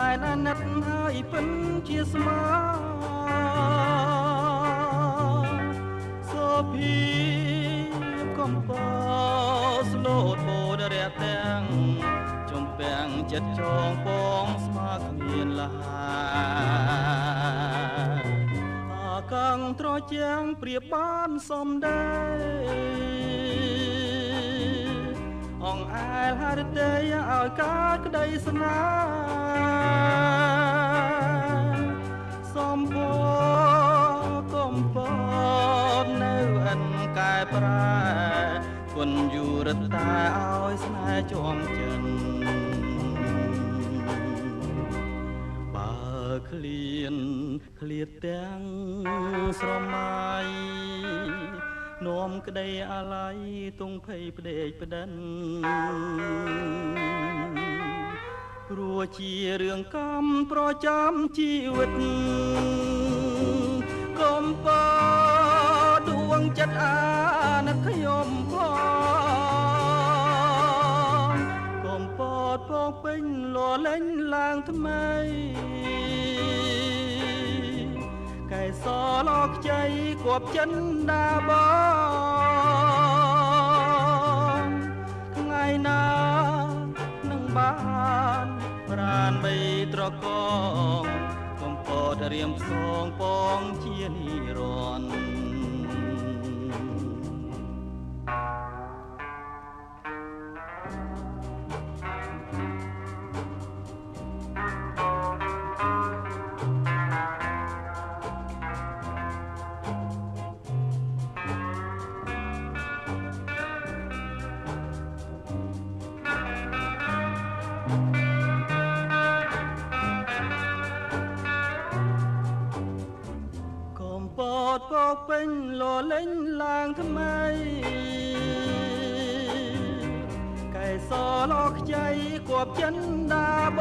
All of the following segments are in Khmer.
ខ្ញុំសែនអាណិតហើយពិនជាស្មាសូភីកំពស្លូតបូដរះទាំងចំពាំងចិត្តចងពងស្មាគ្មានលាអាកាំងត្រជាងព្រៀបបានសំដែអ ងអែលហរិទេឲ្យកើតក្តីស្នេហ៍សំពកំពតនៅអិនកែប្រែគុណយូរតែឲ្យស្នេហ៍ជាប់ចិនបើឃ្លានឃ្លាតទាំងស្រមៃ នាំក្តីអាល័យទងភ័យផ្ដេកផ្ដិនព្រោះជារឿងកម្មប្រចាំជីវិតកុំបដួងចិត្តអាណិតខ្ញុំផងកុំពតពងពេញលលេញឡើងថ្មី គប់ចិនដាបងថ្ងៃណានឹងបានប្រានបីត្រកងកំពតរៀមផ្សងពងជានិរន្តរ៍ ពកពេញលលេញឡើងថ្មីកែសលកខ្ចីគប់ចិនដាប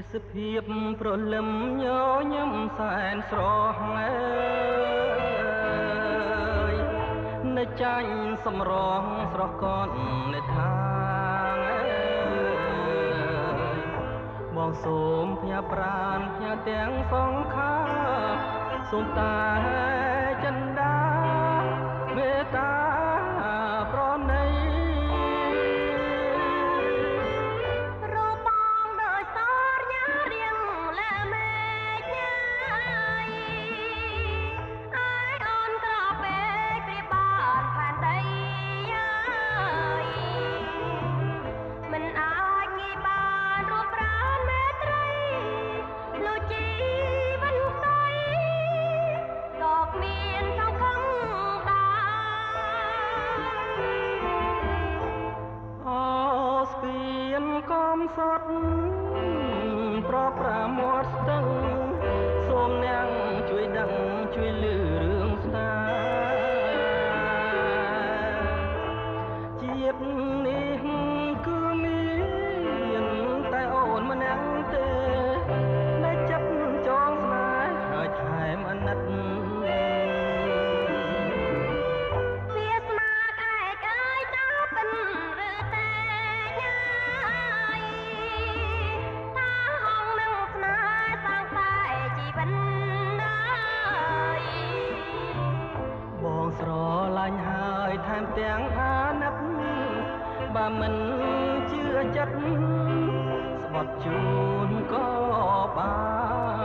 ទេសភាពប្រលឹមញញឹមសែនស្រស់អើយនៅចាញ់សំរងស្រស់កននៅថាងអើយបងសូមផ្ញើប្រានផ្ញើទាំងសងខាសូមតាចិន្តាមេត្សត់ប្រប្រាមាត់ស្ទឹងសូមអ្នកជួយដឹងជួយលឺរឿងស្នេហ៍ជាតិ ស្បត់ជូនក៏បាន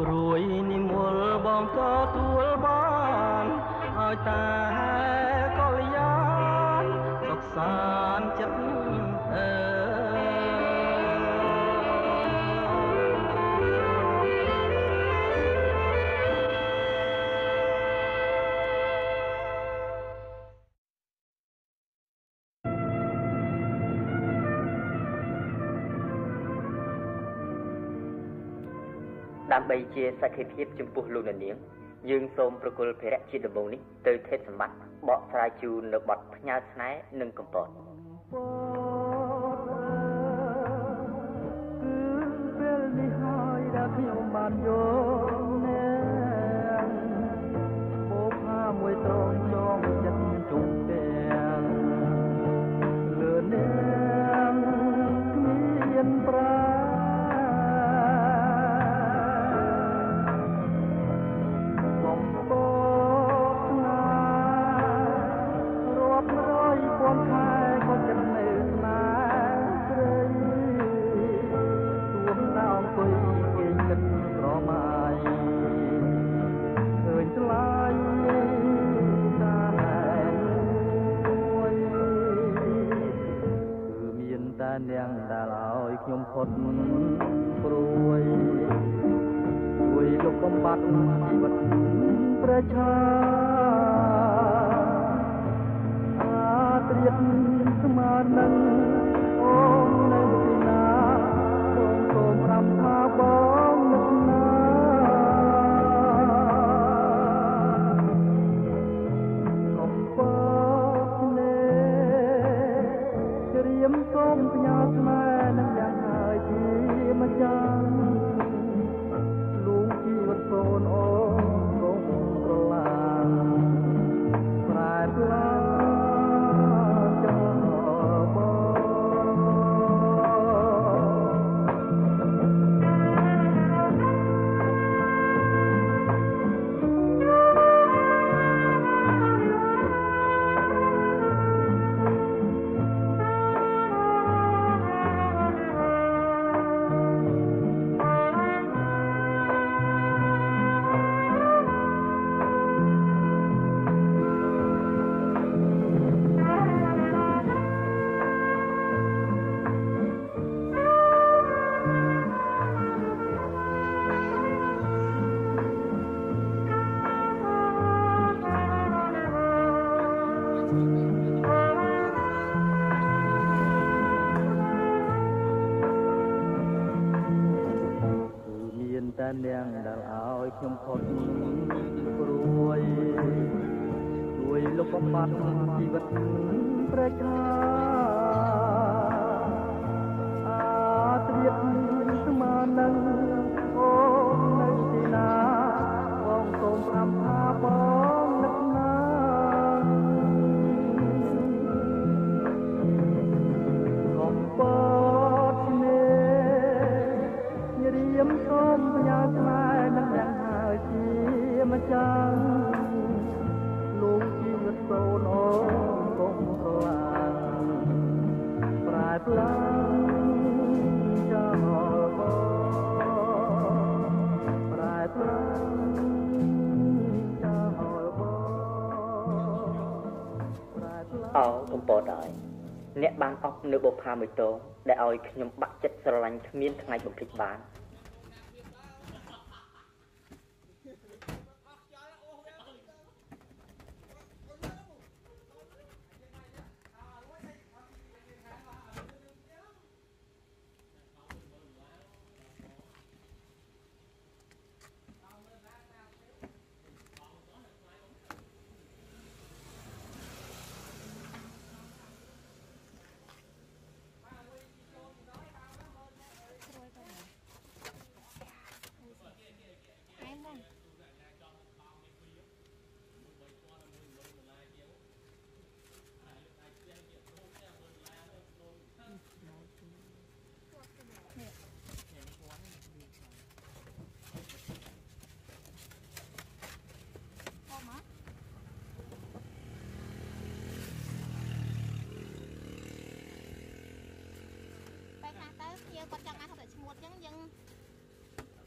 ព្រួយនិមលបងក៏ទួលបានឲ្យតែ ដើម្បីជាសក្ខីភាពចំពោះលោកអ្នកនាងយើងសូមប្រគល់ភារៈជាដំបូងនេះទៅ ទេពសម្បត្តិបកស្រាយជូននៅបទផ្ញើស្នេហ៍និងកំពត ខ្ញុំផុតព្រួយជួយលុបបំបត្តិជីវិតប្រជាអាត្រៀតស្មើនឹង នតែនាងដែលឲ្យខ្ញុំផុតព្រួយជួយលុបបំបត្តិជីវិតប្រជាអា ពតអើយអ្នកបានអស់នៅបុប្ផាមួយតងដែលឲ្យខ្ញុំបាក់ចិត្តស្រឡាញ់គ្មានថ្ងៃបំភ្លេចបាន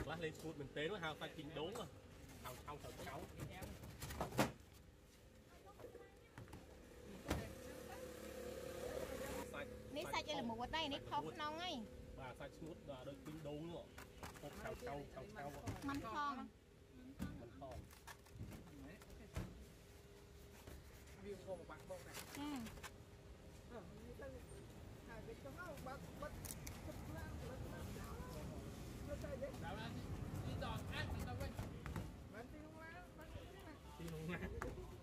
បាទលេងស្ងួតមែនទេនោះហៅសាច់ជីងដូងហៅឆៅឆៅឆៅសាច់នេះសាច់ឲ្យល្មុតដែរនេះខុសក្នុងហើយបាទសាច់ស្ងួតដល់ដូចពីងដូងនោះពុកឆៅឆៅឆៅឆៅมันផងមិនខំវាក៏មកបាក់បងដែរចានេះទៅហើយវាទៅមកបាក់បាត់ទឹកខ្លាំងខ្លាំងខ្លាំង ទៅតែនេះដល់នេះដកអាចទៅវិញបានទីនោះឡើងបានទីនោះណា